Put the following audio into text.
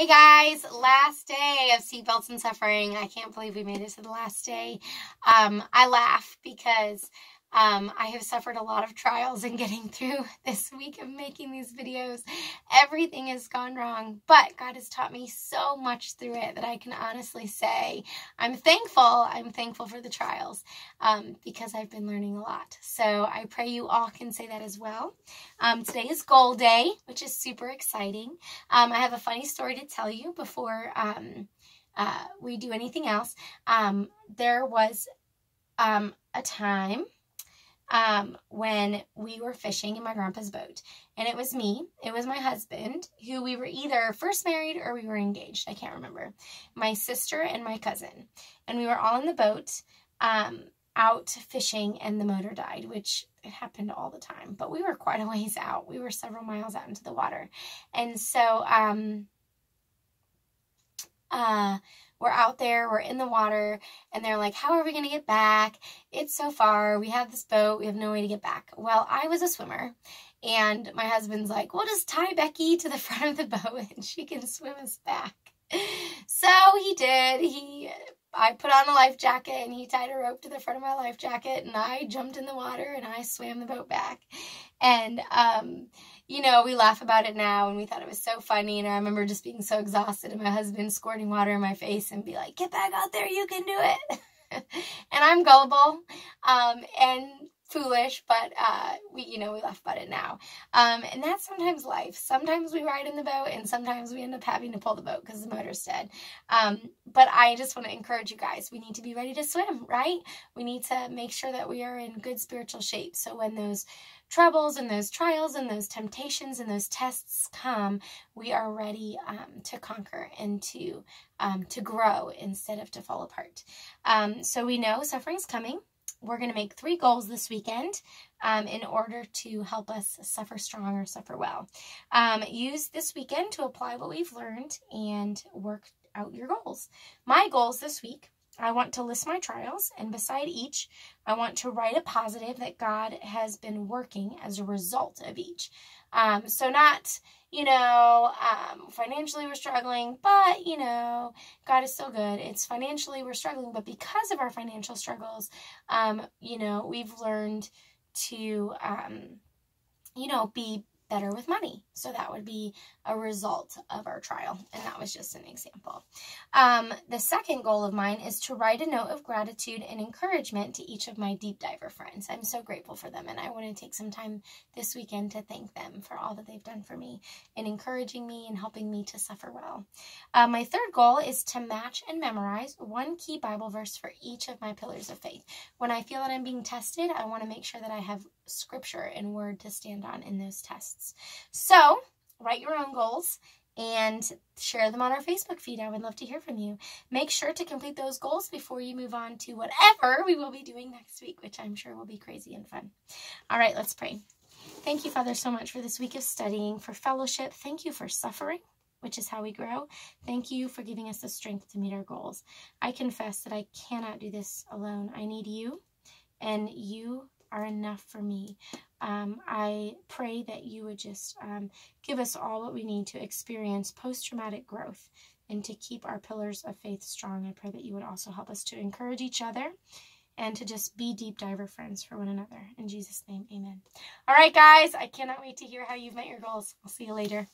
Hey guys, last day of Seatbelts and Suffering. I can't believe we made it to the last day. Um, I laugh because um, I have suffered a lot of trials in getting through this week of making these videos. Everything has gone wrong, but God has taught me so much through it that I can honestly say I'm thankful. I'm thankful for the trials um, because I've been learning a lot. So I pray you all can say that as well. Um, today is goal day, which is super exciting. Um, I have a funny story to tell you before um, uh, we do anything else. Um, there was a time um, when we were fishing in my grandpa's boat. And it was me, it was my husband, who we were either first married or we were engaged. I can't remember. My sister and my cousin. And we were all in the boat um, out fishing, and the motor died, which it happened all the time. But we were quite a ways out. We were several miles out into the water. And so, um, uh, we're out there, we're in the water, and they're like, How are we going to get back? It's so far. We have this boat, we have no way to get back. Well, I was a swimmer, and my husband's like, We'll just tie Becky to the front of the boat and she can swim us back. So he did. He I put on a life jacket and he tied a rope to the front of my life jacket and I jumped in the water and I swam the boat back. And um you know, we laugh about it now and we thought it was so funny. And I remember just being so exhausted and my husband squirting water in my face and be like, get back out there, you can do it. and I'm gullible um, and foolish, but uh, we, you know, we laugh about it now. Um, and that's sometimes life. Sometimes we ride in the boat and sometimes we end up having to pull the boat because the motor's dead. Um, but I just want to encourage you guys, we need to be ready to swim, right? We need to make sure that we are in good spiritual shape. So when those troubles and those trials and those temptations and those tests come, we are ready um, to conquer and to um, to grow instead of to fall apart. Um, so we know suffering's coming. We're going to make three goals this weekend um, in order to help us suffer strong or suffer well. Um, use this weekend to apply what we've learned and work out your goals. My goals this week I want to list my trials, and beside each, I want to write a positive that God has been working as a result of each. Um, so, not, you know, um, financially we're struggling, but, you know, God is still good. It's financially we're struggling, but because of our financial struggles, um, you know, we've learned to, um, you know, be better with money. So that would be a result of our trial. And that was just an example. Um, the second goal of mine is to write a note of gratitude and encouragement to each of my deep diver friends. I'm so grateful for them. And I want to take some time this weekend to thank them for all that they've done for me in encouraging me and helping me to suffer well. Uh, my third goal is to match and memorize one key Bible verse for each of my pillars of faith. When I feel that I'm being tested, I want to make sure that I have scripture and word to stand on in those tests. So, write your own goals and share them on our Facebook feed. I would love to hear from you. Make sure to complete those goals before you move on to whatever we will be doing next week, which I'm sure will be crazy and fun. All right, let's pray. Thank you, Father, so much for this week of studying, for fellowship. Thank you for suffering, which is how we grow. Thank you for giving us the strength to meet our goals. I confess that I cannot do this alone. I need you, and you are enough for me. Um, I pray that you would just um, give us all what we need to experience post traumatic growth and to keep our pillars of faith strong. I pray that you would also help us to encourage each other and to just be deep diver friends for one another. In Jesus' name, amen. All right, guys, I cannot wait to hear how you've met your goals. I'll see you later.